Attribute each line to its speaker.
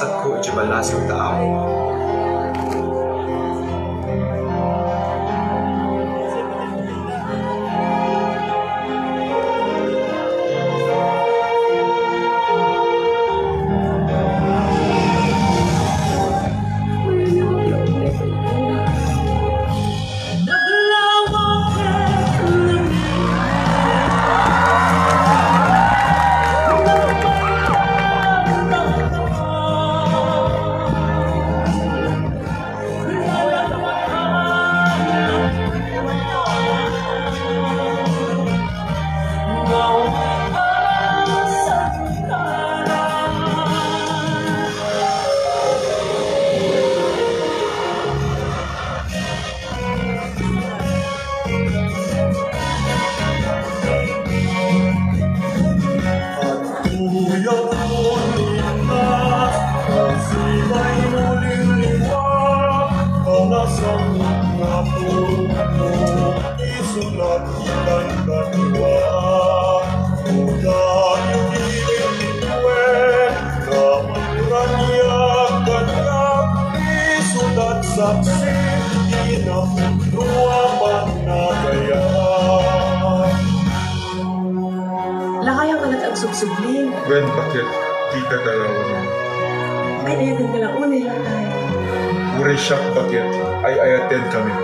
Speaker 1: sakko jebal nasib tao.
Speaker 2: Inapunwa man na kaya.
Speaker 3: Lakay ang anak ang subsubling.
Speaker 4: Gwen, bakit di ka dalawa na?
Speaker 3: Ay, ayatin ka lang. Unay lang tayo.
Speaker 4: Uri siya bakit ay ayaten kami.